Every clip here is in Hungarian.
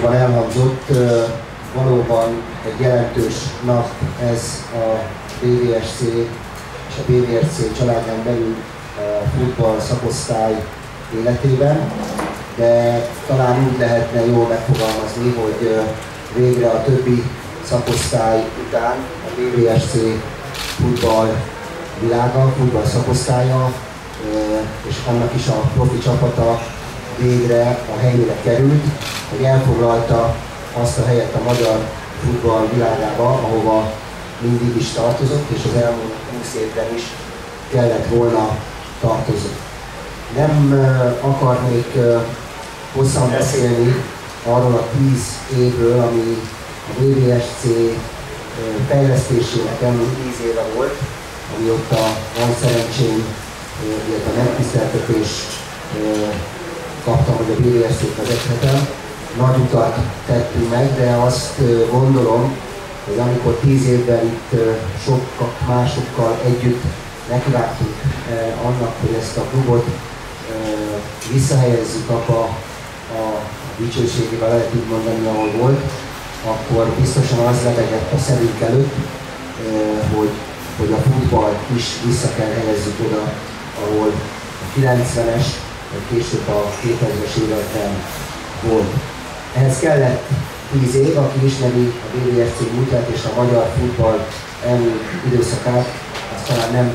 találkozóban elhangzott, valóban egy jelentős nap ez a BVSC és a BVSC családján belül a futball szakosztály életében, de talán úgy lehetne jól megfogalmazni, hogy végre a többi szakosztály után a BVSC futball világa, futball szakosztálya, és annak is a profi csapata végre a helyére került, hogy elfoglalta azt a helyet a magyar futball világába, ahova mindig is tartozott, és az elmúlt 20 évben is kellett volna tartozott. Nem akarnék hosszan beszélni arról a 10 évről, ami a VVSC fejlesztésének elmúlt 10 éve volt, amióta van szerencsém, illetve megtiszteltetés kaptam, hogy a VVSC-t vezethetem. Nagy utat tettünk meg, de azt gondolom, hogy amikor 10 évvel itt sokkal másokkal együtt nekivágtunk annak, hogy ezt a klubot visszahelyezzük abba a dicsőségével, lehet így mondani, ahol volt, akkor biztosan az lebegett a szemünk előtt, hogy, hogy a futball is vissza kell helyezzük oda, ahol a 90-es, vagy később a 2000-es években volt. Ehhez kellett 10 év, aki ismeri a BVSC múltját és a magyar futball elmúlt időszakát, azt talán nem,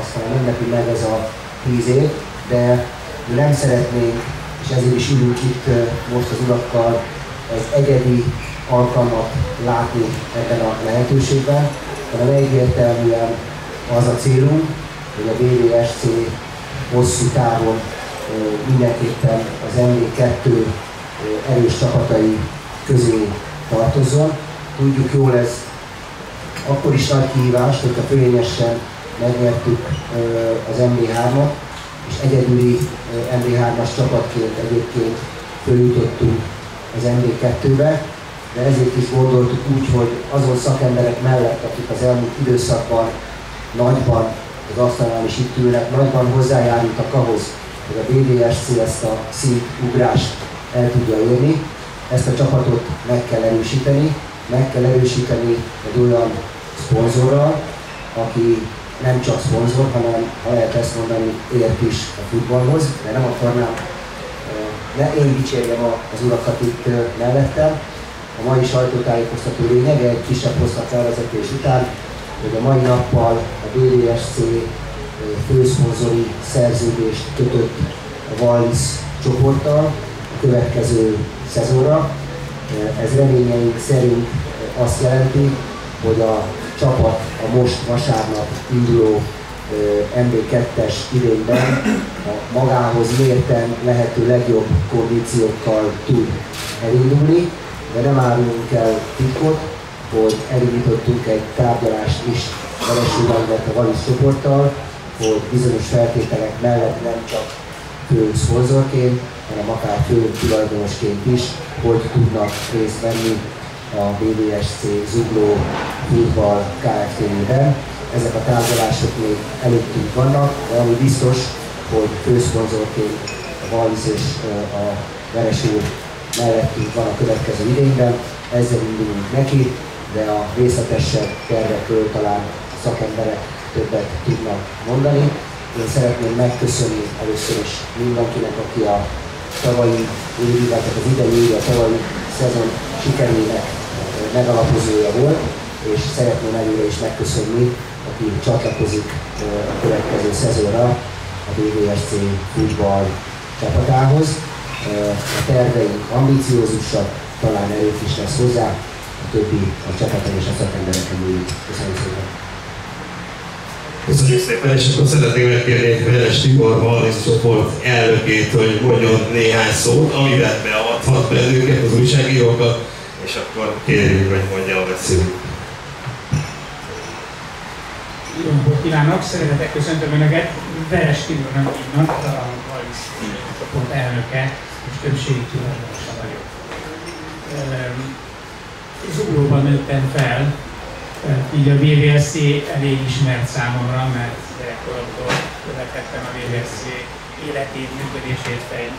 azt talán nem neki meg ez a 10 év, de mi nem szeretnénk, és ezért is ülünk itt most az urakkal, az egyedi alkalmat látni ebben a lehetőségben, hanem egyértelműen az a célunk, hogy a BVSC hosszú távon mindenképpen az MB2 erős csapatai közé tartozzon. Tudjuk jól ez akkor is nagy kihívás, hogy a fölényesen megnyertük az MB3-at, és egyedüli MB3-as csapatként egyébként följutottunk az MB2-be, de ezért is gondoltuk úgy, hogy azon szakemberek mellett, akik az elmúlt időszakban nagyban, az asztalán is itt ülnek, nagyban hozzájárultak ahhoz, hogy a BDSC ezt a szintugrást el tudja érni, ezt a csapatot meg kell erősíteni, meg kell erősíteni egy olyan szponzorral, aki nem csak szponzor, hanem ha lehet ezt mondani, ért is a futballhoz, de nem akarnám, ne én dicsérjem az urakat itt mellettem. A mai sajtótájékoztató lényege egy kisebb hosszat felvezetés után, hogy a mai nappal a BDSC főszponzori szerződést kötött a Wallis csoporttal a következő szezonra. Ez reményeink szerint azt jelenti, hogy a csapat a most vasárnap induló MB2-es idényben a magához mérten lehető legjobb kondíciókkal tud elindulni, de nem árulunk el titkot, hogy elindítottunk egy tárgyalást is Veresúrral, a Valis csoporttal, hogy bizonyos feltételek mellett nem csak fő szponzorként, hanem akár fő tulajdonosként is, hogy tudnak részt venni a BDSC Zugló Futball Kft-ben. Ezek a tárgyalások még előttünk vannak, de ami biztos, hogy főszponzorként a Wallis és a Veres úr mellettünk van a következő idényben. Ezzel indulunk neki, de a részletesebb tervekről talán szakemberek többet tudnak mondani. Én szeretném megköszönni először is mindenkinek, aki a tavalyi évi, vagy az idei évi, a tavalyi szezon sikerének megalapozója volt, és szeretném előre is megköszönni, aki csatlakozik a következő szezonra a BVSC futball csapatához. A terveink ambiciózusak, talán erőt is lesz hozzá, a többi a csapaton és a szakembereken. Köszönöm szépen! Köszönjük szépen, és akkor szeretném megkérni Veres Tibor Vallis csoport elnökét, hogy mondjon néhány szót, amivel beavathat bennünket, az újságírókat, és akkor kérjük, hogy mondja a beszélő. Jó napot kívánok! Szeretettel köszöntöm Önöket! Veres Tibornak hívnak, a Vallis csoport elnöke, és többségi tulajdonosa vagyok. Zuglóban nőttem fel, így a VVSC elég ismert számomra, mert gyerekkoromtól követhettem a VVSC életét, működését fejt.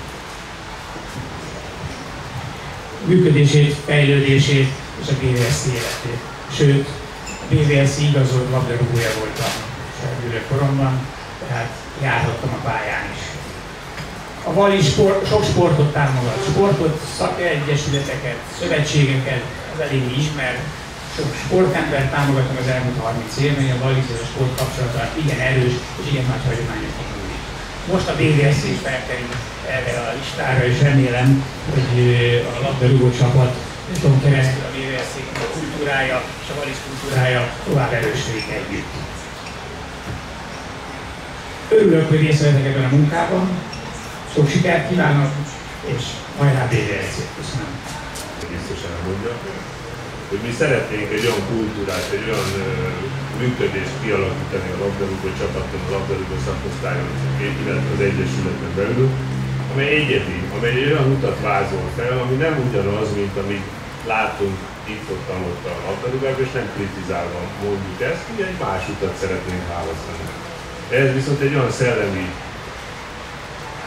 működését, fejlődését és a BVSC életét. Sőt, a BVSC igazolt labdarúgója voltam koromban, tehát járhattam a pályán is. A Vali sport, sok sportot támogat, sportot, szakegyesületeket, szövetségeket, az eléggé ismert, sok sportember támogatom az elmúlt 30 évben, a Vali a sport kapcsolata igen erős és igen nagy hagyományokon múlik. Most a BVSC is felkerül erre a listára, és remélem, hogy a labdarúgó csapat tudom keresztül a BVSC kultúrája és a Valis kultúrája tovább erősödik együtt. Örülök, hogy részt vettek ebben a munkában. Sok sikert kívánok, és hajrá BVSC. Köszönöm. Biztosan mondja, hogy mi szeretnénk egy olyan kultúrát, egy olyan ö, működést kialakítani a labdarúgó csapaton, a labdarúgó szakosztályon, illetve az Egyesületen belül, amely egyedi, amely egy olyan utat vázol fel, ami nem ugyanaz, mint amit látunk itt ott, ott a labdarúgásban, és nem kritizálva mondjuk ezt, mi egy más utat szeretnénk választani. Ez viszont egy olyan szellemi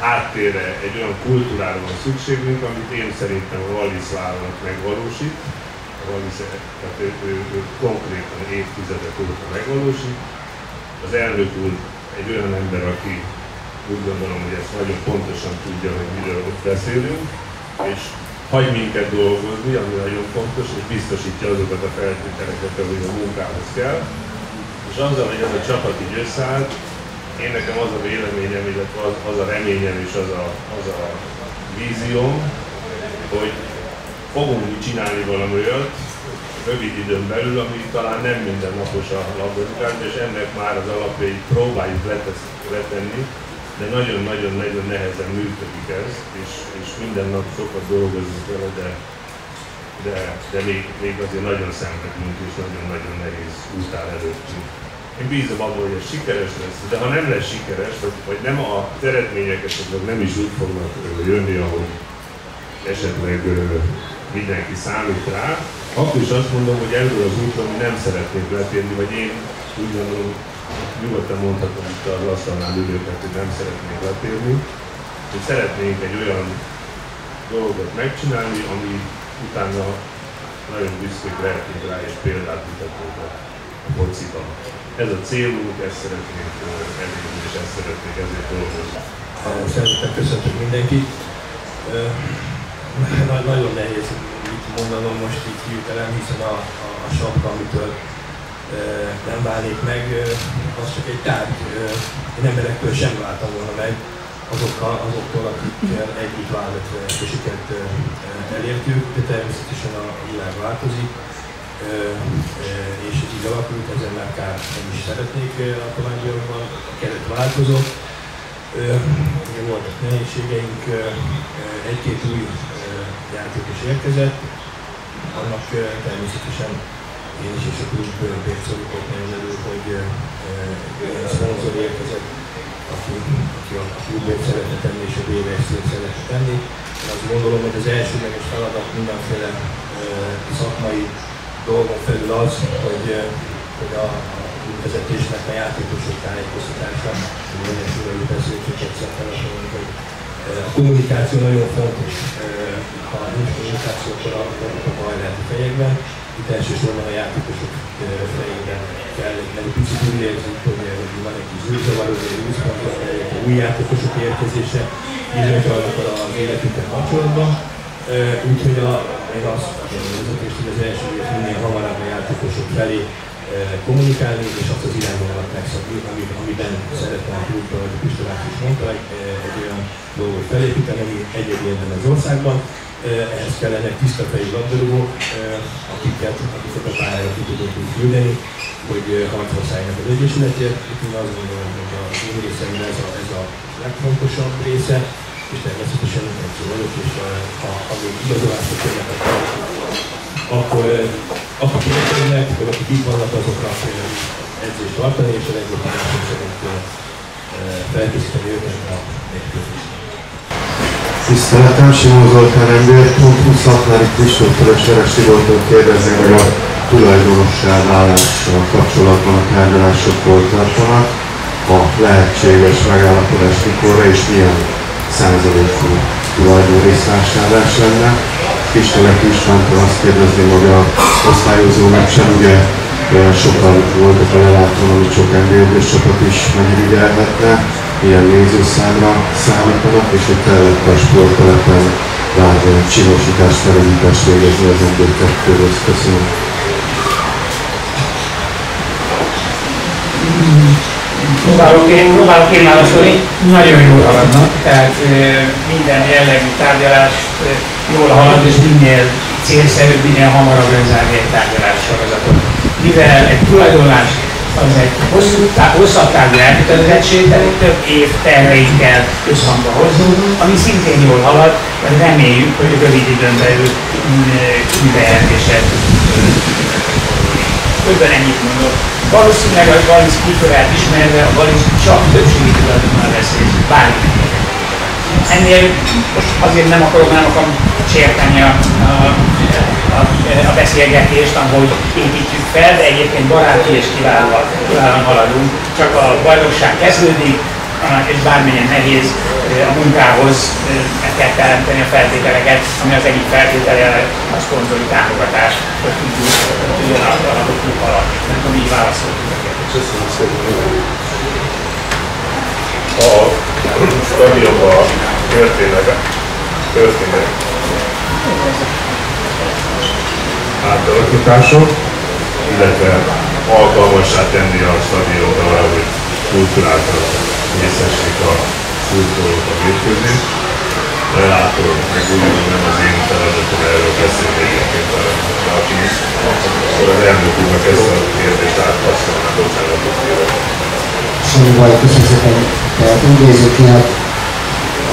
háttérre, egy olyan kultúrára van szükségünk, amit én szerintem a Wallis vállalat megvalósít, Wallis, tehát ő, ő, ő konkrétan évtizedek óta megvalósít. Az elnök úr egy olyan ember, aki úgy gondolom, hogy ezt nagyon pontosan tudja, hogy miről beszélünk, és hagy minket dolgozni, ami nagyon fontos, és biztosítja azokat a feltételeket, hogy a munkához kell. És azzal, hogy ez a csapat így összeállt, én nekem az a véleményem, illetve az, az a reményem és az a, az a vízióm, hogy fogunk úgy csinálni valami olyat, rövid időn belül, ami talán nem mindennapos a labdarúgásban, és ennek már az alapjait próbáljuk letesz, letenni, de nagyon-nagyon-nagyon nehezen működik ez, és, és minden nap sokat dolgozunk vele, de, de, de még, még azért nagyon szenvedünk, és nagyon-nagyon nehéz áll előttünk. Én bízom abban, hogy ez sikeres lesz, de ha nem lesz sikeres, vagy, vagy nem a eredmények esetleg nem is úgy fognak jönni, ahogy esetleg mindenki számít rá, akkor is azt mondom, hogy erről az útról mi nem szeretnénk letérni, vagy én úgy gondolom, nyugodtan mondhatom itt az asztalnál ülőket, hogy nem szeretnénk letérni, hogy szeretnénk egy olyan dolgot megcsinálni, ami utána nagyon büszkék lehetünk rá, és példát mutatunk a fociban. Ez a célunk, ezt szeretnénk elérni, és ezt szeretnénk ezért dolgozni. Szeretettel köszöntök mindenkit. Nagyon nehéz mit mondanom most így hirtelen, hiszen a, a, a sapka, amitől nem válik meg, az csak egy tárgy. Én emberektől sem váltam volna meg azokkal, azoktól, akikkel együtt vállalt sikert elértük, de természetesen a világ változik, és ez így alakult, ezen már kár nem is szeretnék a továbbiakban, a keret változott, voltak nehézségeink, egy-két új játékos érkezett, annak természetesen én is és a klub bérszorúkot nagyon hogy egy szponzor érkezett, aki, aki a klubért szeretne tenni és a BVSZ-ért szeretne tenni. Én azt gondolom, hogy az elsődleges feladat mindenféle szakmai dolgon felül az, hogy, hogy a, vezetésnek a játékosok tájékoztatása, hogy olyan beszéltünk egyszer telefonon, hogy a kommunikáció nagyon fontos. Ha nincs kommunikáció, akkor a, a baj lehet a fejekben itt elsősorban a játékosok fejében kell, egy picit úgy érzik, hogy, hogy van egy kis zűrzavar, úszpontot, egy új játékosok érkezése, bizonytalanok az életükkel kapcsolatban. Úgyhogy a, én azt vezetés, hogy az első év minél hamarabb a játékosok felé kommunikálni, és azt az irányvonalat megszabni, amiben szeretne a klub, ahogy Pistorák is mondta, egy, egy olyan dolgot felépíteni, ami egyébként az országban ehhez kellenek tiszta fejű labdarúgók, akiket, akiket a pályára ki tudunk küldeni, hogy harcba szálljanak az Egyesületért. Itt én azt gondolom, hogy az én részemben ez a, ez a legfontosabb része, és természetesen mindenki vagyok, és ha, ha még igazolások jönnek, akkor akik érkeznek, vagy akik itt vannak, azokra edzést tartani, és a legjobb tanácsok szerint felkészíteni őket a mérkőzésre. Tiszteletem, Simon Zoltán Ember.hu Szatmári Kristóftól és Veres Tibortól kérdezni, hogy a tulajdonossá válással kapcsolatban a tárgyalások tartanak, a lehetséges megállapodás mikorra és milyen százalékú tulajdonrészvásárlás lenne, Kistelek Istvántól azt kérdezném, hogy a osztályozó meccsen ugye sokan voltak a lelátón, amit sok nba csapat is megirigyelhetne, ilyen nézőszámra számítanak, és hogy kellett a sporttelepen várni csinosítást, felújítást végezni az NB2-höz. Köszönöm. Próbálok én, próbálok én válaszolni, nagyon jól haladnak, tehát minden jellegű tárgyalást jól halad, és minél célszerűbb, minél hamarabb lezárni egy tárgyalás sorozatot. Mivel egy tulajdonlás az egy hosszú, tá, hosszabb távú elkötelezettség, tehát több év terveinkkel összhangba hozzunk, ami szintén jól halad, reméljük, hogy rövid időn belül kivehetéset Közben ennyit mondok. Valószínűleg a Valisz kultúrát ismerve a Valisz csak többségi tulajdonnal lesz részt, bármi. Ennél most azért nem akarok, nem akarom sérteni a, a, a, a beszélgetést, ahogy építjük fel, de egyébként baráti és kiválóan, haladunk. Csak a bajnokság kezdődik, és bármilyen nehéz a munkához meg kell teremteni a feltételeket, ami az egyik feltétele a szponzori támogatás, hogy tudjon a klub haladni. Nem tudom, így válaszoltunk a Köszönöm szépen. A stadionban történnek, történnek átalakítások, illetve alkalmassá tenni a stadiont arra, hogy kulturáltan részesek a szurkolók a mérkőzés. Látod, meg úgy nem az én feladatom erről beszélni egyébként, de aki akkor az úrnak ezt a kérdést átpasszolná, bocsánatot kérek. Semmi baj, köszönöm szépen. Tehát úgy nézzük ki, hát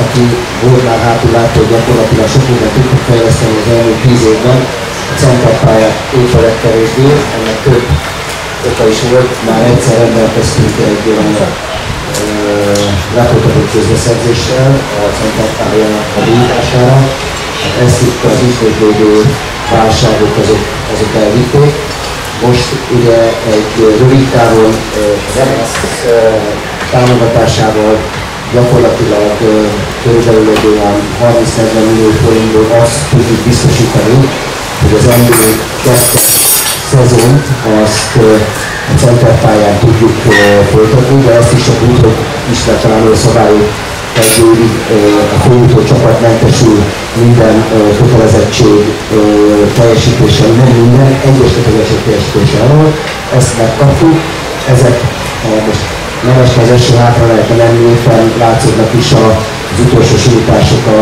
aki volt már hátul látta, hogy gyakorlatilag sok mindent tudtuk fejleszteni az elmúlt tíz évben, a centerpályát épp a legkevésbé, ennek több oka is volt, már egyszer rendelkeztünk egy olyan lefolytatott közbeszerzéssel a centrálpálya a bújtására. Hát ezt itt az ismétlődő válságok azok, azok elvitték. Most ugye egy rövid távon az MS támogatásával gyakorlatilag körülbelül egy olyan 30-40 millió forintból azt tudjuk biztosítani, hogy az NBA 2 szezont azt a centerpályán tudjuk folytatni, de ezt is csak úgy, hogy ismeretlenül a szabályok kezdődik, a folyótó csapat mentesül minden kötelezettség teljesítése, nem minden, egyes kötelezettség teljesítése alól. Ezt megkaptuk, ezek most az eső hátra lehet menni, éppen látszódnak is az utolsó simítások a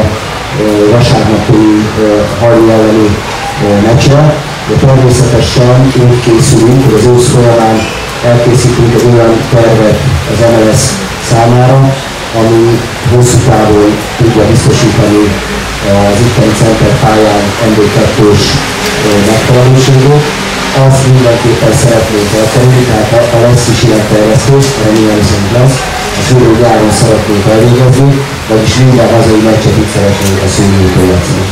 vasárnapi hajló elleni meccsre de természetesen úgy készülünk, hogy az ősz folyamán elkészítünk egy olyan tervet az MLS számára, ami hosszú távon tudja biztosítani az itteni center pályán NB2-s megfelelőséget. Azt mindenképpen szeretnénk elkerülni, tehát ha lesz is ilyen terjesztés, remélem lesz, az jövő nyáron szeretnénk elvégezni, vagyis minden hazai meccset itt szeretnénk a szűnőtől játszani.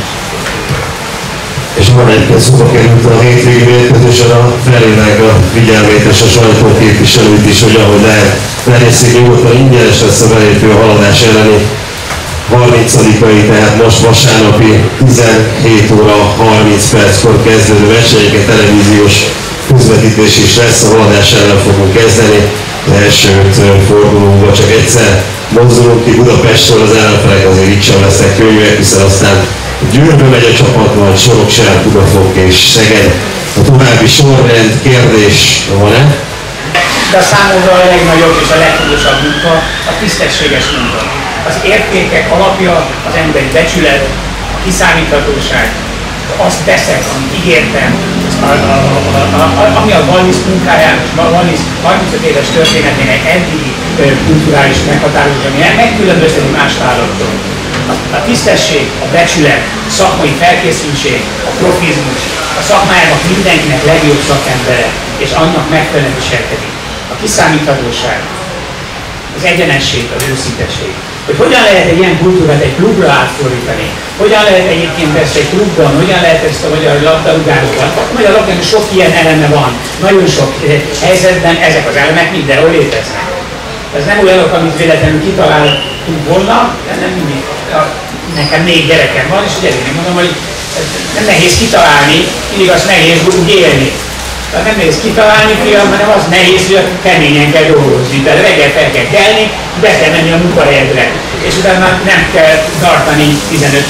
És van egy szóba került a hétvégi mérkőzésen a felének a figyelmét és a sajtó képviselőt is, hogy ahogy lehet lenézték nyugodtan ingyenes lesz a belépő haladás elleni 30-ai, tehát most vasárnapi 17 óra 30 perckor kezdődő versenyeket televíziós közvetítés is lesz, a haladás ellen fogunk kezdeni. Az első fordulóban csak egyszer mozdulunk ki Budapestről, az ellenfelek azért itt sem lesznek könnyűek, hiszen aztán Győrbe megy a csapat, majd Sorokság, Budafok és Szeged. A további sorrend, kérdés van-e? De számomra a legnagyobb és a legfontosabb munka a tisztességes munka. Az értékek alapja az emberi becsület, a kiszámíthatóság, azt teszek, amit ígértem, a, a, ami a Wallis munkájának, a Wallis 35 éves történetének eddigi kulturális meghatározó, ami megkülönbözteti más vállalattól a tisztesség, a becsület, a szakmai felkészültség, a profizmus, a szakmájának mindenkinek legjobb szakembere, és annak megfelelően viselkedik. A kiszámíthatóság, az egyenesség, az őszintesség. Hogy hogyan lehet egy ilyen kultúrát egy klubra átfordítani, hogyan lehet egyébként ezt egy klubban, hogyan lehet ezt a magyar labdarúgásban. A magyar labdarúgásban sok ilyen eleme van, nagyon sok eh, helyzetben ezek az elemek mindenhol léteznek. Ez nem olyanok, amit véletlenül kitaláltunk volna, de nem mindig. Nekem négy gyerekem van, és ugye én mondom, hogy nem nehéz kitalálni, mindig az nehéz úgy élni. Tehát nem nehéz kitalálni, fiam, hanem az nehéz, hogy keményen kell dolgozni. Tehát reggel fel kell kelni, be kell menni a munkahelyedre. És utána nem kell tartani 15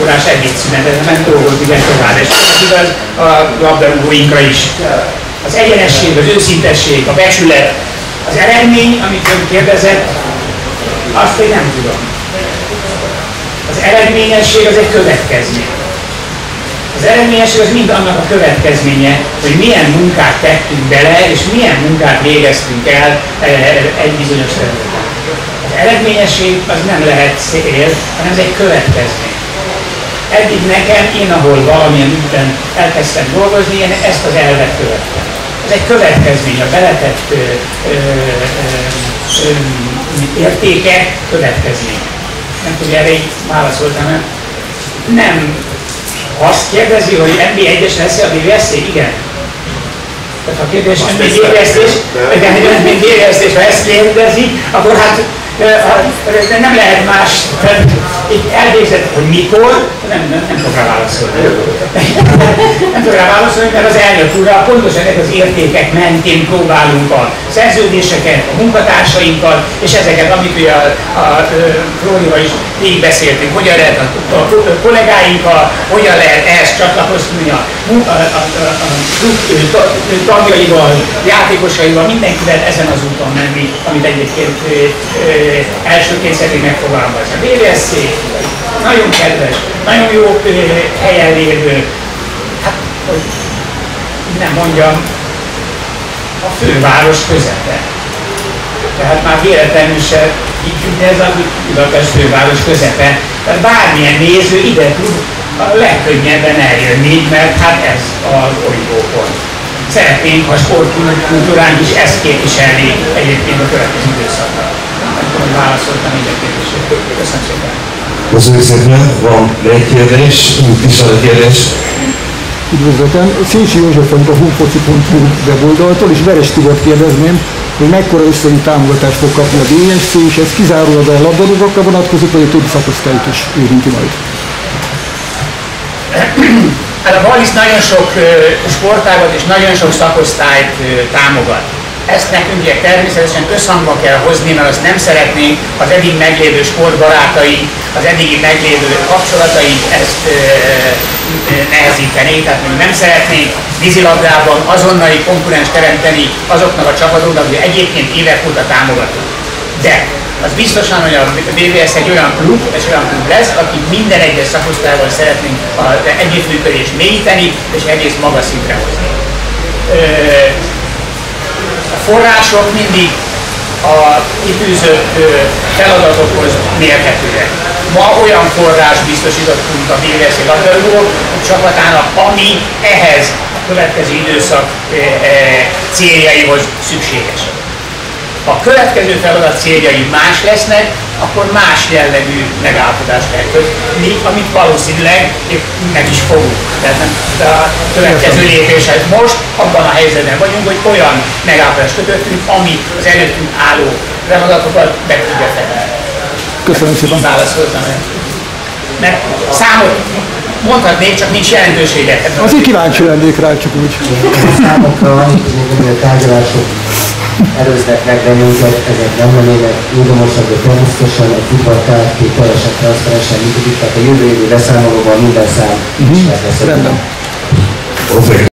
órás ebédszünetet, hanem dolgozni kell tovább. És ez igaz a labdarúgóinkra is. Az egyenesség, az őszintesség, a becsület, az eredmény, amit ön kérdezett, azt én nem tudom. Az eredményesség az egy következmény. Az eredményesség az mind annak a következménye, hogy milyen munkát tettünk bele, és milyen munkát végeztünk el e, egy bizonyos területen. Az eredményesség az nem lehet szél, hanem ez egy következmény. Eddig nekem, én ahol valamilyen ügyben elkezdtem dolgozni, én ezt az elvet követtem. Ez egy következmény, a beletett ö, ö, ö, értéke következmény. Nem tudom, erre így válaszoltam, nem? Azt kérdezi, hogy MB1-es lesz a BVSC? Igen. Tehát ha a kérdés MB-vérjesztés, igen, MB-vérjesztés, ha ezt kérdezi, akkor hát de nem lehet más, itt elvégzett, hogy mikor, nem, nem, nem tudok rá válaszolni. nem tudok rá válaszolni, mert az elnök úrral pontosan ezek az értékek mentén próbálunk a szerződéseket, a munkatársainkkal, és ezeket, amit ugye a, a, a Flórival is végig beszéltünk, hogyan lehet a, a, a kollégáinkkal, hogyan lehet ehhez csatlakozni a, a, a, a, a tagjaival, játékosaival, mindenkivel ezen az úton menni, amit egyébként elsőként szeretnék megfogalmazni. A BVSC nagyon kedves, nagyon jó helyen lévő, hát, hogy nem mondjam, a főváros közepe. Tehát már véletlenül se így ez a Budapest főváros közepe. Tehát bármilyen néző ide tud a legkönnyebben eljönni, mert hát ez az origópont. Szeretnénk, ha sportkultúránk is ezt képviselni egyébként a következő időszakban. Nem tudom, hogy válaszoltam így a kérdésre. Köszönöm szépen. Köszönjük szépen, van egy kérdés, tisztelt kérdés. Üdvözletem! Szécsi József vagyok a hunfoci.hu weboldaltól, és Veres Tibort kérdezném, hogy mekkora összegi támogatást fog kapni a DSC, és ez kizárólag a labdarúgókra vonatkozik, vagy a többi szakosztályt is érinti majd? Hát a Wallis nagyon sok sportágat és nagyon sok szakosztályt támogat. Ezt nekünk ugye természetesen összhangba kell hozni, mert azt nem szeretnénk az eddig meglévő sportbarátai, az eddigi meglévő kapcsolatai ezt ö, ö, nehezíteni. Tehát mi nem szeretnénk vízilabdában azonnali konkurens teremteni azoknak a csapatoknak, hogy egyébként évek óta támogatunk. De az biztosan, hogy a BVS egy olyan klub, és olyan klub lesz, aki minden egyes szakosztályban szeretnénk az együttműködést mélyíteni, és egész magas szintre hozni. A források mindig a kitűzött feladatokhoz mérhetőek. Ma olyan forrás biztosítottunk a BVS labdarúgó csapatának, ami ehhez a következő időszak céljaihoz szükséges. Ha a következő feladat céljai más lesznek, akkor más jellegű megállapodást lehet kötni, amit valószínűleg meg is fogunk. Tehát nem, a következő lépés most abban a helyzetben vagyunk, hogy olyan megállapodást kötöttünk, ami az előttünk álló feladatokat be tudja fedezni. Köszönöm szépen. Válaszoltam el. Mert számot mondhatnék, csak nincs jelentősége. Azért kíváncsi lennék rá, csak úgy. Számokra tudnék, hogy a tárgyalások előznek meg bennünket, ezek nem lennének ildomosak, de természetesen egy futballkártya teljesen transzparensen működik, tehát a jövő évi beszámolóban minden szám is meg lesz. Rendben. Professzor